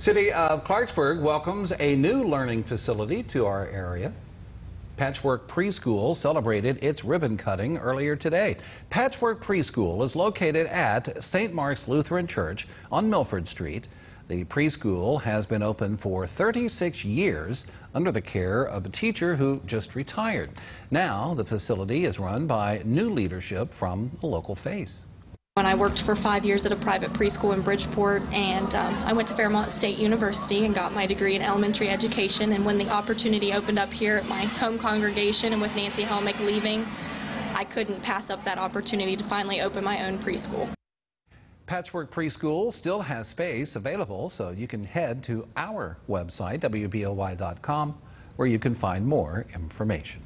City of Clarksburg welcomes a new learning facility to our area. Patchwork Preschool celebrated its ribbon cutting earlier today. Patchwork Preschool is located at St. Mark's Lutheran Church on Milford Street. The preschool has been open for 36 years under the care of a teacher who just retired. Now the facility is run by new leadership from a local face. When I worked for five years at a private preschool in Bridgeport, and um, I went to Fairmont State University and got my degree in elementary education. And when the opportunity opened up here at my home congregation and with Nancy Helmick leaving, I couldn't pass up that opportunity to finally open my own preschool. Patchwork Preschool still has space available, so you can head to our website, WBOY.com, where you can find more information.